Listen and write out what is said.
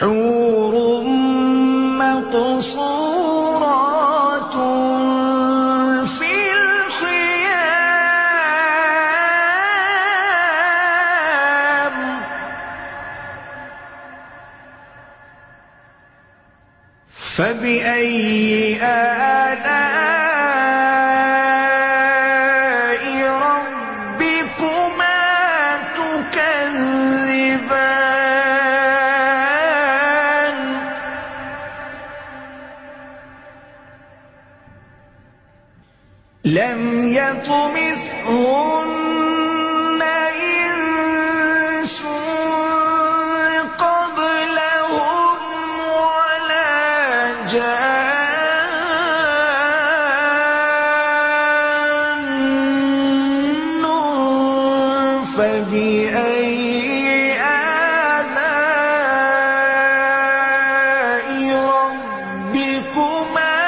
حور مقصورات في الخيام. فبأي آلاء لم يطمثهن إنس قبلهم ولا فبأي ربكما